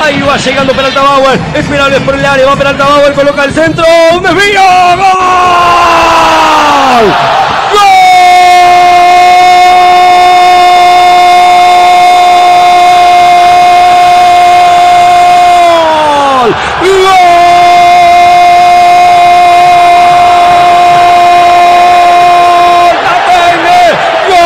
Ahí va llegando Peralta Bauer. Esperable por el área. Va Peralta Bauer. Coloca el centro. ¡Un desvío! ¡Gol! ¡Gol! ¡Tapene! ¡Gol!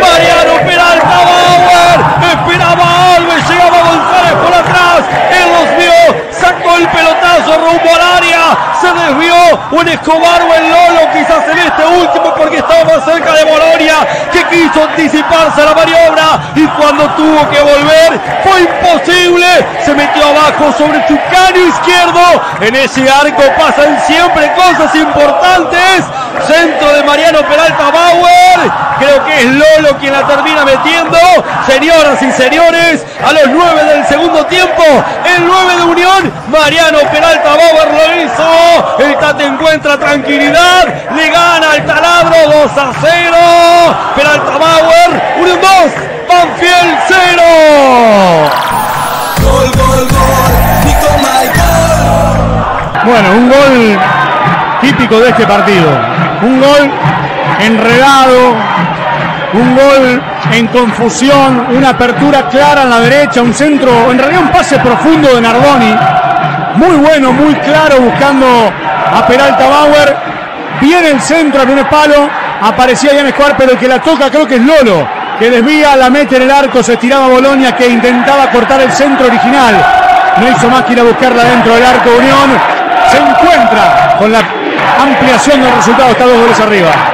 Mariano Peralta Bauer esperaba a Alves, llegaba González por atrás, él los vio, sacó el pelotazo rumbo al área, se desvió un Escobar o el Lolo, quizás en este último porque estaba más cerca de Bolonia, que quiso anticiparse a la maniobra y cuando tuvo que volver fue imposible, se metió abajo sobre su caño izquierdo, en ese arco pasan siempre cosas importantes, centro de Mariano Peralta Bauer, creo que es Lolo quien la termina metiendo, señoras y señores, a los nueve del segundo tiempo, el 9 de Unión, Mariano Peralta Bauer lo hizo, el Tate encuentra tranquilidad, le gana al taladro 2 a 0, Peralta Bauer, Unión 2, Banfield 0. Gol, gol, gol, Nico Michael. Bueno, un gol típico de este partido. Un gol enredado, un gol en confusión, una apertura clara en la derecha, un centro, en realidad un pase profundo de Nardoni. Muy bueno, muy claro, buscando a Peralta Bauer. Viene el centro al primer palo, aparecía Jan Escobar, pero el que la toca creo que es Lolo, que desvía, la mete en el arco, se estiraba Bolonia, que intentaba cortar el centro original. No hizo más que ir a buscarla dentro del arco Unión. Se encuentra con la ampliación del resultado, está dos goles arriba.